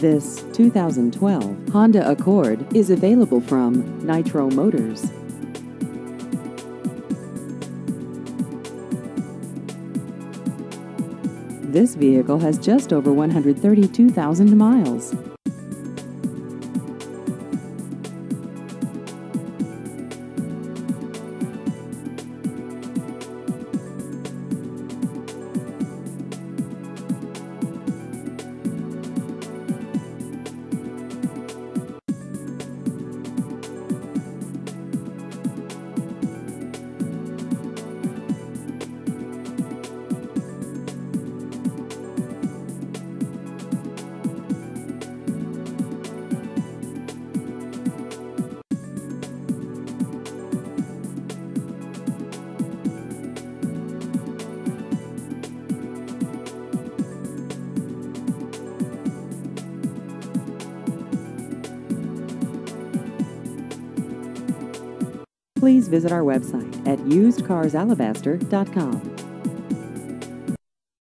This 2012 Honda Accord is available from Nitro Motors. This vehicle has just over 132,000 miles. Please visit our website at usedcarsalabaster.com.